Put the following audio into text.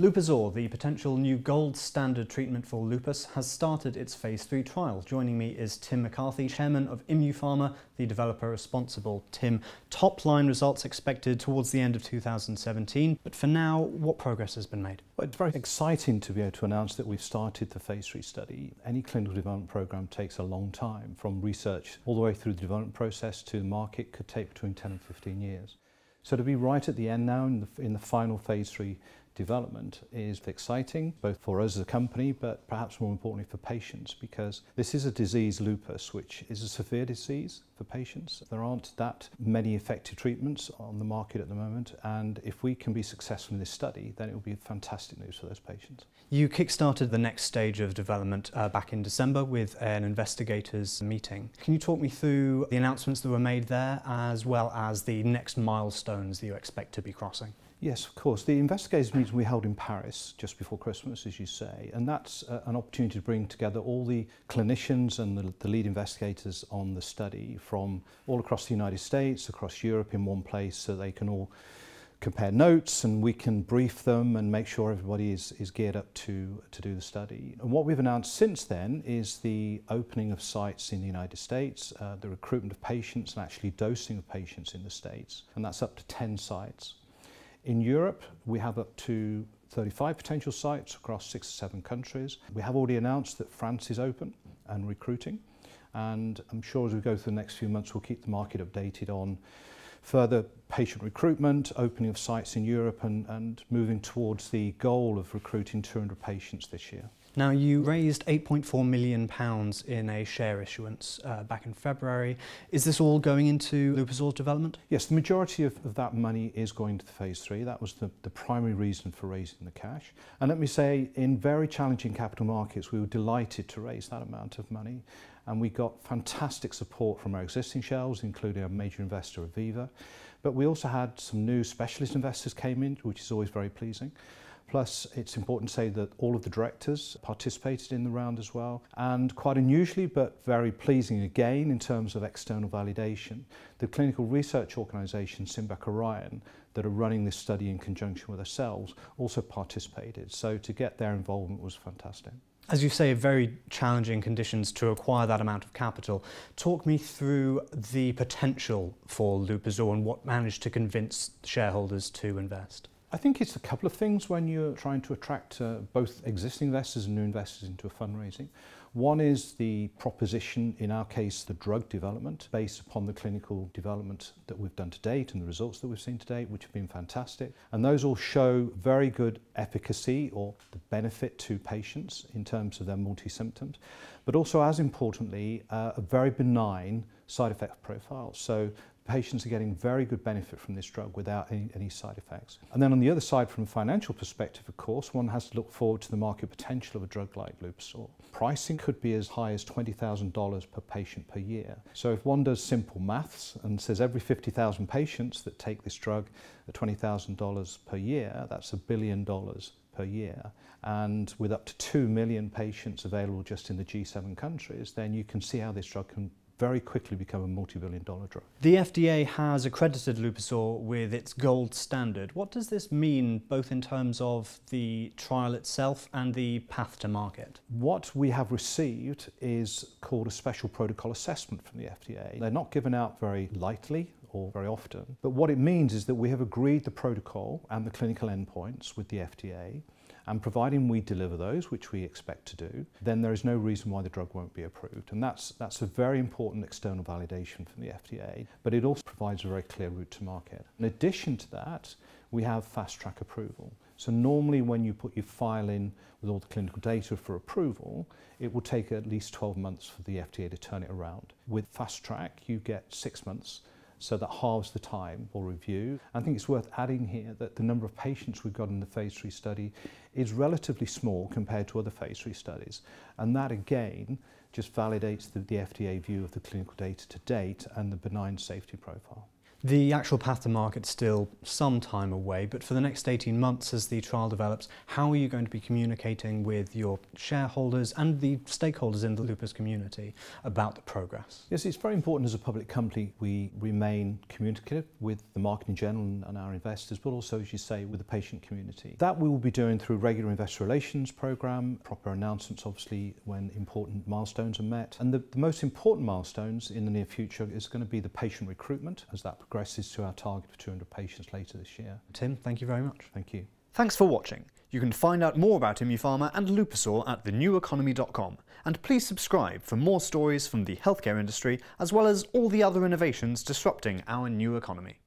Lupuzor, the potential new gold standard treatment for lupus, has started its phase 3 trial. Joining me is Tim McCarthy, chairman of ImmuPharma, the developer responsible. Tim, top line results expected towards the end of 2017, but for now, what progress has been made? Well, it's very exciting to be able to announce that we've started the phase 3 study. Any clinical development program takes a long time, from research all the way through the development process to the market could take between 10 and 15 years. So to be right at the end now in the, in the final phase 3 development is exciting, both for us as a company, but perhaps more importantly for patients, because this is a disease, lupus, which is a severe disease for patients. There aren't that many effective treatments on the market at the moment, and if we can be successful in this study, then it will be fantastic news for those patients. You kickstarted the next stage of development uh, back in December with an investigators meeting. Can you talk me through the announcements that were made there, as well as the next milestones that you expect to be crossing? Yes, of course. The investigators meeting we held in Paris just before Christmas, as you say, and that's uh, an opportunity to bring together all the clinicians and the, the lead investigators on the study from all across the United States, across Europe in one place, so they can all compare notes and we can brief them and make sure everybody is, is geared up to, to do the study. And what we've announced since then is the opening of sites in the United States, uh, the recruitment of patients and actually dosing of patients in the States. And that's up to 10 sites. In Europe, we have up to 35 potential sites across six or seven countries. We have already announced that France is open and recruiting, and I'm sure as we go through the next few months, we'll keep the market updated on further patient recruitment, opening of sites in Europe, and, and moving towards the goal of recruiting 200 patients this year. Now, you raised £8.4 million pounds in a share issuance uh, back in February. Is this all going into Lupazol's development? Yes, the majority of, of that money is going to the phase three. That was the, the primary reason for raising the cash. And let me say, in very challenging capital markets, we were delighted to raise that amount of money. And we got fantastic support from our existing shelves, including our major investor, Aviva. But we also had some new specialist investors came in, which is always very pleasing. Plus, it's important to say that all of the directors participated in the round as well. And quite unusually, but very pleasing again in terms of external validation, the clinical research organisation, Simbec Orion, that are running this study in conjunction with ourselves, also participated. So to get their involvement was fantastic. As you say, very challenging conditions to acquire that amount of capital. Talk me through the potential for Lupuzor and what managed to convince shareholders to invest. I think it's a couple of things when you're trying to attract uh, both existing investors and new investors into a fundraising. One is the proposition, in our case, the drug development, based upon the clinical development that we've done to date and the results that we've seen to date, which have been fantastic. And those all show very good efficacy or the benefit to patients in terms of their multi symptoms, but also, as importantly, uh, a very benign side effect profile. So patients are getting very good benefit from this drug without any, any side effects. And then on the other side, from a financial perspective, of course, one has to look forward to the market potential of a drug like Lupuzor. Pricing could be as high as $20,000 per patient per year. So if one does simple maths and says every 50,000 patients that take this drug at $20,000 per year, that's a billion dollars per year. And with up to 2 million patients available just in the G7 countries, then you can see how this drug can very quickly become a multi-billion dollar drug. The FDA has accredited Lupuzor with its gold standard. What does this mean both in terms of the trial itself and the path to market? What we have received is called a special protocol assessment from the FDA. They're not given out very lightly or very often, but what it means is that we have agreed the protocol and the clinical endpoints with the FDA and providing we deliver those, which we expect to do, then there is no reason why the drug won't be approved. And that's, that's a very important external validation from the FDA, but it also provides a very clear route to market. In addition to that, we have fast track approval. So normally when you put your file in with all the clinical data for approval, it will take at least 12 months for the FDA to turn it around. With fast track, you get six months so that halves the time for review. I think it's worth adding here that the number of patients we've got in the phase 3 study is relatively small compared to other phase 3 studies. And that again just validates the, the FDA view of the clinical data to date and the benign safety profile. The actual path to market is still some time away, but for the next 18 months as the trial develops, how are you going to be communicating with your shareholders and the stakeholders in the lupus community about the progress? Yes, it's very important as a public company we remain communicative with the market in general and our investors, but also, as you say, with the patient community. That we will be doing through regular investor relations program, proper announcements obviously when important milestones are met. And the, the most important milestones in the near future is going to be the patient recruitment as that progresses to our target of 200 patients later this year. Tim, thank you very much. Thank you. Thanks for watching. You can find out more about ImmuPharma and Lupuzor at theneweconomy.com. And please subscribe for more stories from the healthcare industry, as well as all the other innovations disrupting our new economy.